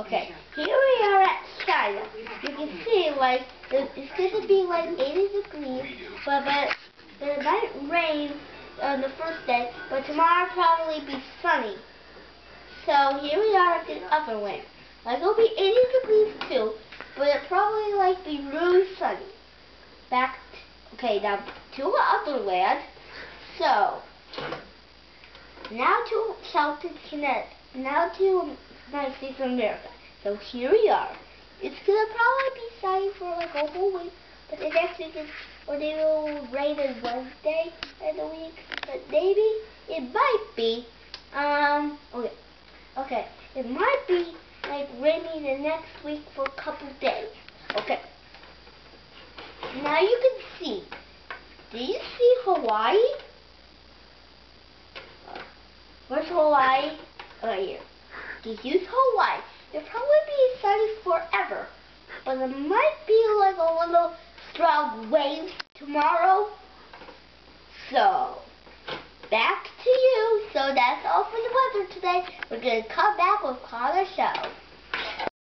Okay, here we are at China. You can see, like, it's going to be like 80 degrees, but, but, it might rain on the first day, but tomorrow probably be sunny. So here we are at the upper land. Like, it'll be 80 degrees too, but it probably, like, be really sunny. Back, okay, now to the upper land. So, now to South Connecticut. Now to United States of America. So here we are. It's gonna probably be sunny for like a whole week, but the next week is or they will rain on Wednesday of the week. But maybe it might be um okay. Okay. It might be like raining the next week for a couple days. Okay. Now you can see. Do you see Hawaii? Where's Hawaii? Right here. You use Hawaii. It'll probably be sunny forever. But it might be like a little strong waves tomorrow. So, back to you. So that's all for the weather today. We're going to come back with Connor Show.